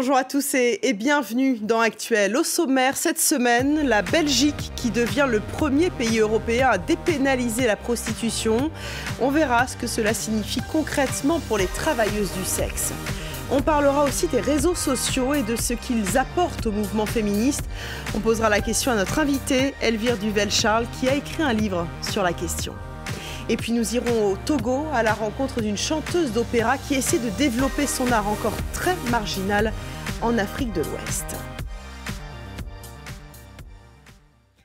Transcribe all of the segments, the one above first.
Bonjour à tous et, bienvenue dans Actuel. Au sommaire, cette semaine, la Belgique qui devient le premier pays européen à dépénaliser la prostitution. On verra ce que cela signifie concrètement pour les travailleuses du sexe. On parlera aussi des réseaux sociaux et de ce qu'ils apportent au mouvement féministe. On posera la question à notre invitée, Elvire Duvel-Charles, qui a écrit un livre sur la question. Et puis nous irons au Togo à la rencontre d'une chanteuse d'opéra qui essaie de développer son art encore très marginal en Afrique de l'Ouest.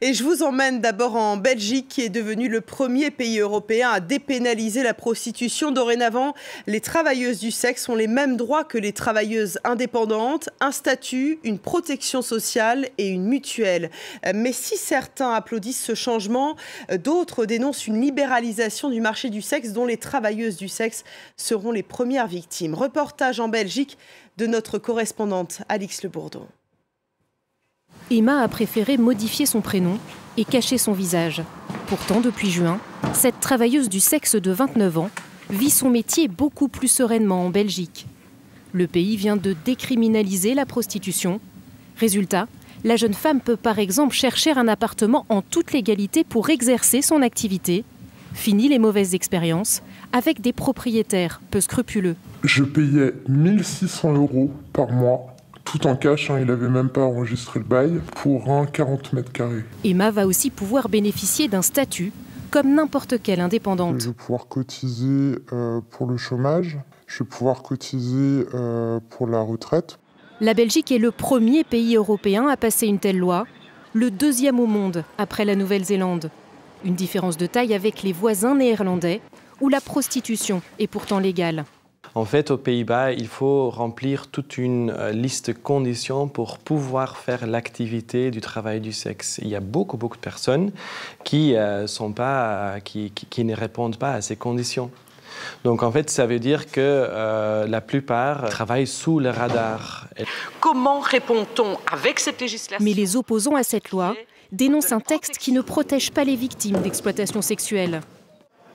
Et je vous emmène d'abord en Belgique, qui est devenu le premier pays européen à dépénaliser la prostitution. Dorénavant, les travailleuses du sexe ont les mêmes droits que les travailleuses indépendantes, un statut, une protection sociale et une mutuelle. Mais si certains applaudissent ce changement, d'autres dénoncent une libéralisation du marché du sexe dont les travailleuses du sexe seront les premières victimes. Reportage en Belgique de notre correspondante Alix Le Bourdon. Emma a préféré modifier son prénom et cacher son visage. Pourtant, depuis juin, cette travailleuse du sexe de 29 ans vit son métier beaucoup plus sereinement en Belgique. Le pays vient de décriminaliser la prostitution. Résultat, la jeune femme peut par exemple chercher un appartement en toute légalité pour exercer son activité. Fini les mauvaises expériences avec des propriétaires peu scrupuleux. Je payais 1600 euros par mois tout en cash, hein, il n'avait même pas enregistré le bail, pour un 40 mètres carrés. Emma va aussi pouvoir bénéficier d'un statut comme n'importe quelle indépendante. Je vais pouvoir cotiser euh, pour le chômage, je vais pouvoir cotiser euh, pour la retraite. La Belgique est le premier pays européen à passer une telle loi, le deuxième au monde après la Nouvelle-Zélande. Une différence de taille avec les voisins néerlandais, où la prostitution est pourtant légale. En fait, aux Pays-Bas, il faut remplir toute une euh, liste de conditions pour pouvoir faire l'activité du travail du sexe. Il y a beaucoup, beaucoup de personnes qui, euh, sont pas, qui, ne répondent pas à ces conditions. Donc en fait, ça veut dire que euh, la plupart travaillent sous le radar. Comment répond-on avec cette législation? Mais les opposants à cette loi dénoncent un texte qui ne protège pas les victimes d'exploitation sexuelle.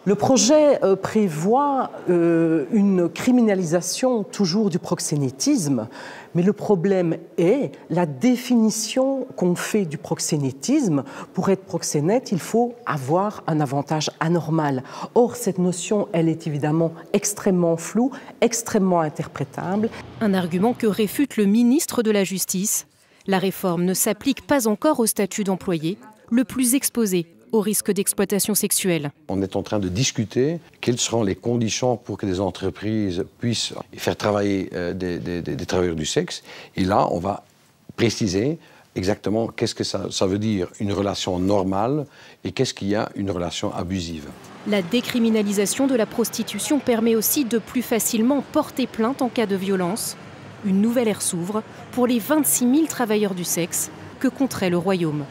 Le projet euh, prévoit euh, une criminalisation toujours du proxénétisme, mais le problème est la définition qu'on fait du proxénétisme. Pour être proxénète, il faut avoir un avantage anormal. Or, cette notion, elle est évidemment extrêmement floue, extrêmement interprétable. Un argument que réfute le ministre de la Justice. La réforme ne s'applique pas encore au statut d'employé, le plus exposé au risque d'exploitation sexuelle. On est en train de discuter quelles seront les conditions pour que les entreprises puissent faire travailler euh, des, travailleurs du sexe. Et là, on va préciser exactement qu'est-ce que ça, ça, veut dire une relation normale et qu'est-ce qu'il y a une relation abusive. La décriminalisation de la prostitution permet aussi de plus facilement porter plainte en cas de violence. Une nouvelle ère s'ouvre pour les 26 000 travailleurs du sexe que compterait le Royaume.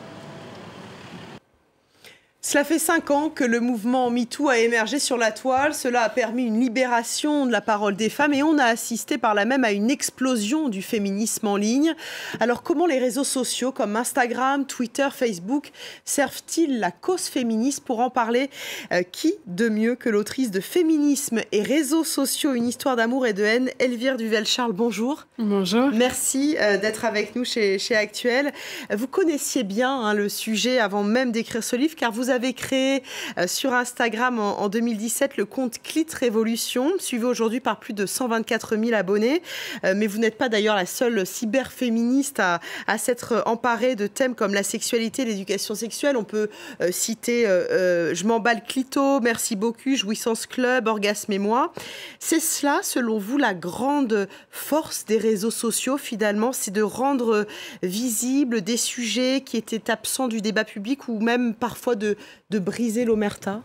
Cela fait cinq ans que le mouvement MeToo a émergé sur la toile. Cela a permis une libération de la parole des femmes et on a assisté par là même à une explosion du féminisme en ligne. Alors comment les réseaux sociaux comme Instagram, Twitter, Facebook servent-ils la cause féministe? Pour en parler, euh, qui de mieux que l'autrice de Féminisme et réseaux sociaux, une histoire d'amour et de haine, Elvire Duvel-Charles, bonjour. Bonjour. Merci euh, d'être avec nous chez, chez Actuel. Vous connaissiez bien hein, le sujet avant même d'écrire ce livre car vous vous avez créé euh, sur Instagram en, 2017 le compte Clit Révolution, suivi aujourd'hui par plus de 124 000 abonnés. Euh, mais vous n'êtes pas d'ailleurs la seule cyberféministe à, à s'être emparée de thèmes comme la sexualité, l'éducation sexuelle. On peut euh, citer Je m'emballe clito, Merci beaucoup, Jouissance Club, Orgasme et moi. C'est cela, selon vous, la grande force des réseaux sociaux finalement, c'est de rendre visibles des sujets qui étaient absents du débat public ou même parfois de, de briser l'omerta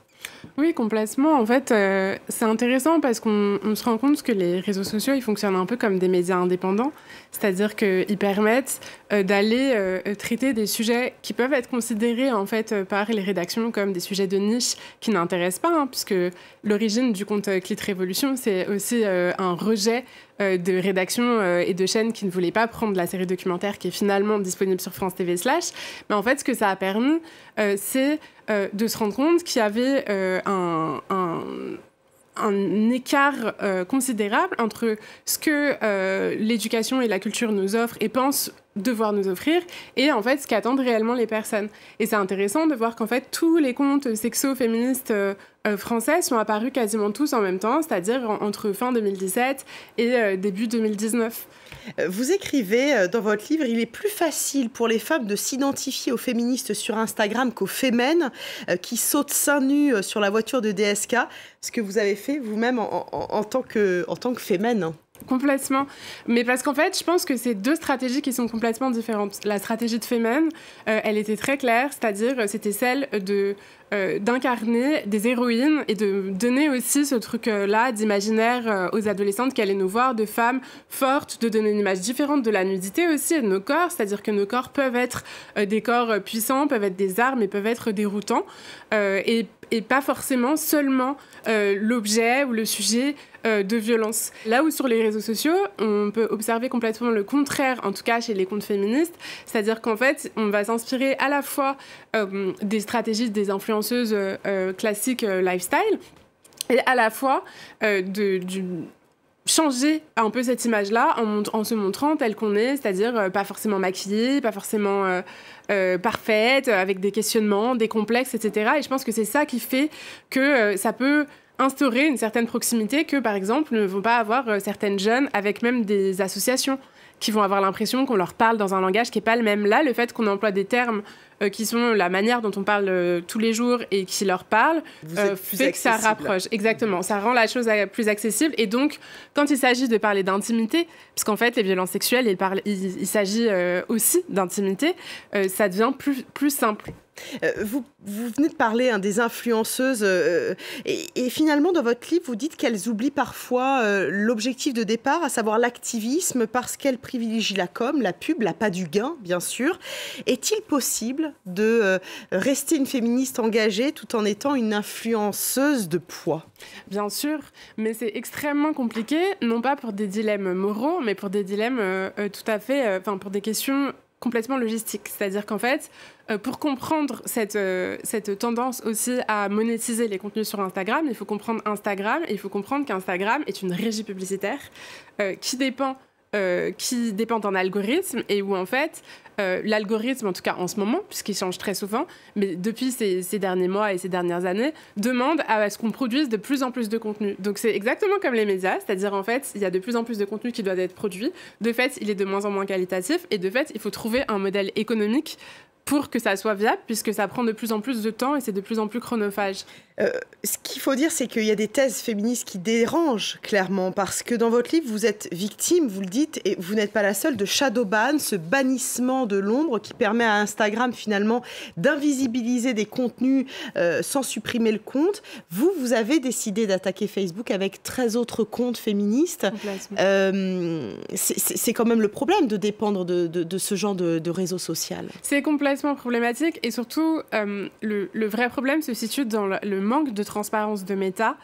oui, complètement. En fait, euh, c'est intéressant parce qu'on se rend compte que les réseaux sociaux, ils fonctionnent un peu comme des médias indépendants. C'est-à-dire qu'ils permettent euh, d'aller euh, traiter des sujets qui peuvent être considérés, en fait, par les rédactions comme des sujets de niche qui n'intéressent pas, hein, puisque l'origine du compte Clit Révolution, c'est aussi un rejet de rédactions euh, et de chaînes qui ne voulaient pas prendre la série documentaire qui est finalement disponible sur France TV slash. Mais en fait, ce que ça a permis, euh, c'est de se rendre compte qu'il y avait un, écart considérable entre ce que l'éducation et la culture nous offrent et pensent devoir nous offrir et en fait ce qu'attendent réellement les personnes. Et c'est intéressant de voir qu'en fait tous les contes sexo-féministes euh, euh, français sont apparus quasiment tous en même temps, c'est-à-dire entre fin 2017 et euh, début 2019. Vous écrivez dans votre livre, il est plus facile pour les femmes de s'identifier aux féministes sur Instagram qu'aux fémènes qui sautent seins nus sur la voiture de DSK, ce que vous avez fait vous-même en, en, tant que, en tant que fémène. Complètement. Mais parce qu'en fait, je pense que c'est deux stratégies qui sont complètement différentes. La stratégie de Femen, euh, elle était très claire, c'est-à-dire euh, c'était celle de euh, d'incarner des héroïnes et de donner aussi ce truc-là d'imaginaire aux adolescentes qui allaient nous voir, de femmes fortes, de donner une image différente de la nudité aussi et de nos corps, c'est-à-dire que nos corps peuvent être des corps puissants, peuvent être des armes et peuvent être déroutants, et, pas forcément seulement l'objet ou le sujet euh, de violence. Là où sur les réseaux sociaux, on peut observer complètement le contraire, en tout cas chez les comptes féministes, c'est-à-dire qu'en fait, on va s'inspirer à la fois euh, des stratégies des influenceuses euh, classiques lifestyle et à la fois de, changer un peu cette image-là en, en, se montrant telle qu'on est, c'est-à-dire pas forcément maquillée, pas forcément parfaite, avec des questionnements, des complexes, etc. Et je pense que c'est ça qui fait que ça peut instaurer une certaine proximité que, par exemple, ne vont pas avoir euh, certaines jeunes avec même des associations qui vont avoir l'impression qu'on leur parle dans un langage qui n'est pas le même. Là, le fait qu'on emploie des termes euh, qui sont la manière dont on parle euh, tous les jours et qui leur parlent, fait que ça rapproche. Exactement, ça rend la chose plus accessible. Et donc, quand il s'agit de parler d'intimité, parce qu'en fait, les violences sexuelles, il, il s'agit aussi d'intimité, ça devient plus, plus simple. Euh, vous, vous, venez de parler hein, des influenceuses euh, et, finalement dans votre livre vous dites qu'elles oublient parfois euh, l'objectif de départ, à savoir l'activisme parce qu'elles privilégient la com, la pub, la pas du gain bien sûr. Est-il possible de rester une féministe engagée tout en étant une influenceuse de poids? Bien sûr, mais c'est extrêmement compliqué, non pas pour des dilemmes moraux, mais pour des dilemmes tout à fait, enfin pour des questions complètement logistique. C'est-à-dire qu'en fait, euh, pour comprendre cette, euh, cette tendance aussi à monétiser les contenus sur Instagram, il faut comprendre Instagram et il faut comprendre qu'Instagram est une régie publicitaire euh, qui dépend euh, qui dépend d'un algorithme et où en fait euh, l'algorithme, en tout cas en ce moment, puisqu'il change très souvent, mais depuis ces, derniers mois et ces dernières années, demande à ce qu'on produise de plus en plus de contenu. Donc c'est exactement comme les médias, c'est-à-dire en fait il y a de plus en plus de contenu qui doit être produit. De fait, il est de moins en moins qualitatif et de fait, il faut trouver un modèle économique pour que ça soit viable, puisque ça prend de plus en plus de temps et c'est de plus en plus chronophage. Euh, ce qu'il faut dire, c'est qu'il y a des thèses féministes qui dérangent clairement, parce que dans votre livre, vous êtes victime, vous le dites, et vous n'êtes pas la seule, de shadow ban, ce bannissement de l'ombre qui permet à Instagram finalement d'invisibiliser des contenus euh, sans supprimer le compte. Vous, vous avez décidé d'attaquer Facebook avec 13 autres comptes féministes. Euh, c'est quand même le problème de dépendre de, ce genre de, de réseau social. C'est complètement problématique, et surtout, le, le, vrai problème se situe dans le manque de transparence de Meta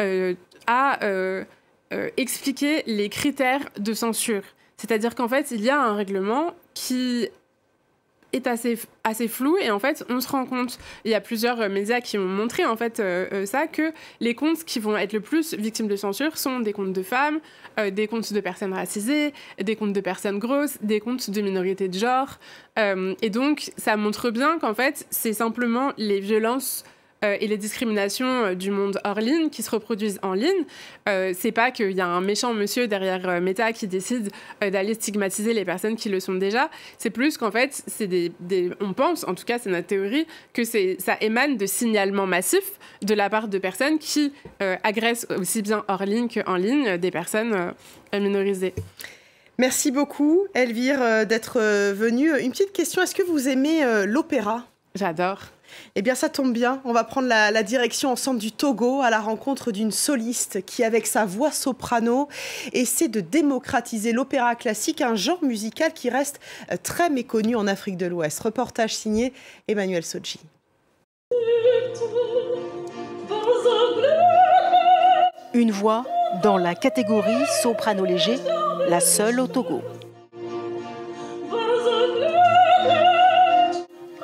euh, à euh, euh, expliquer les critères de censure. C'est-à-dire qu'en fait, il y a un règlement qui est assez, assez flou et en fait on se rend compte il y a plusieurs médias qui ont montré en fait ça que les comptes qui vont être le plus victimes de censure sont des comptes de femmes des comptes de personnes racisées des comptes de personnes grosses des comptes de minorités de genre. Et donc ça montre bien qu'en fait c'est simplement les violences euh, et les discriminations euh, du monde hors ligne qui se reproduisent en ligne. Euh, c'est pas qu'il y a un méchant monsieur derrière Meta qui décide d'aller stigmatiser les personnes qui le sont déjà. C'est plus qu'en fait, c'est des, on pense, en tout cas c'est notre théorie, que ça émane de signalements massifs de la part de personnes qui agressent aussi bien hors ligne qu'en ligne des personnes minorisées. Merci beaucoup, Elvire, d'être venue. Une petite question, est-ce que vous aimez l'opéra? J'adore. Eh bien, ça tombe bien. On va prendre la, direction ensemble du Togo à la rencontre d'une soliste qui, avec sa voix soprano, essaie de démocratiser l'opéra classique, un genre musical qui reste euh, très méconnu en Afrique de l'Ouest. Reportage signé Emmanuel Soji. Une voix dans la catégorie soprano léger, la seule au Togo.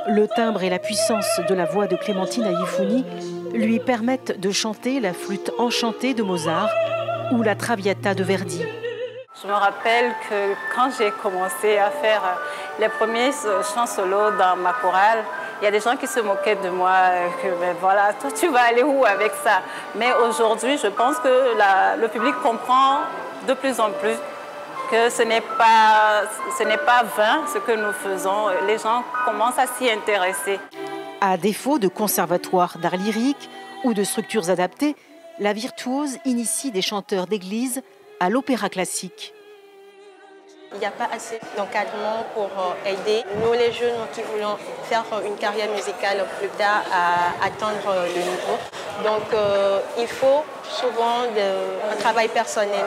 Le timbre et la puissance de la voix de Clémentine Ayifouni lui permettent de chanter la flûte enchantée de Mozart ou la Traviata de Verdi. Je me rappelle que quand j'ai commencé à faire les premiers chants solo dans ma chorale, il y a des gens qui se moquaient de moi, que ben voilà, toi tu vas aller où avec ça? Mais aujourd'hui, je pense que le public comprend de plus en plus que ce n'est pas, ce n'est pas vain ce que nous faisons. Les gens commencent à s'y intéresser. À défaut de conservatoires d'art lyrique ou de structures adaptées, la virtuose initie des chanteurs d'église à l'opéra classique. Il n'y a pas assez d'encadrement pour euh, aider nous les jeunes qui voulons faire une carrière musicale plus tard à atteindre le niveau. Donc euh, il faut souvent un travail personnel.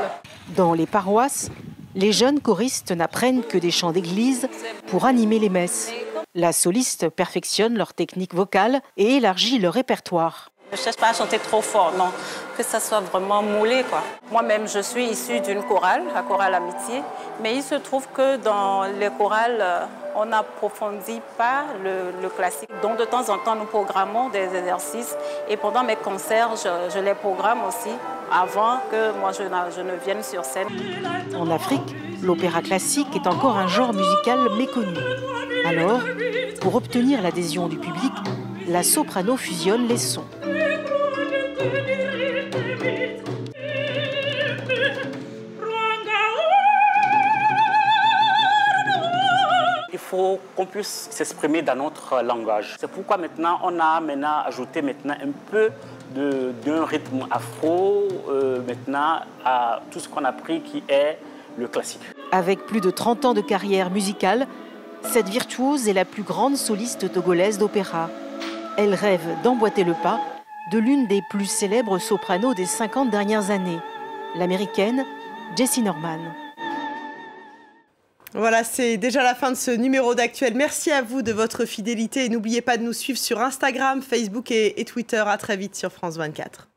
Dans les paroisses, les jeunes choristes n'apprennent que des chants d'église pour animer les messes. La soliste perfectionne leur technique vocale et élargit leur répertoire. Je ne cherche pas à chanter trop fort, non. Que ça soit vraiment moulé, quoi. Moi-même, je suis issue d'une chorale, la chorale Amitié. Mais il se trouve que dans les chorales, euh, on n'approfondit pas le, classique. Donc, de temps en temps, nous programmons des exercices. Et pendant mes concerts, je, les programme aussi, avant que moi, je, je ne vienne sur scène. En Afrique, l'opéra classique est encore un genre musical méconnu. Alors, pour obtenir l'adhésion du public, la soprano fusionne les sons. Il faut qu'on puisse s'exprimer dans notre langage. C'est pourquoi maintenant on a maintenant ajouté maintenant un peu d'un rythme afro euh, maintenant à tout ce qu'on a pris qui est le classique. Avec plus de 30 ans de carrière musicale, cette virtuose est la plus grande soliste togolaise d'opéra. Elle rêve d'emboîter le pas de l'une des plus célèbres sopranos des 50 dernières années, l'américaine Jessie Norman. Voilà, c'est déjà la fin de ce numéro d'actuel. Merci à vous de votre fidélité et n'oubliez pas de nous suivre sur Instagram, Facebook et, et Twitter. À très vite sur France 24.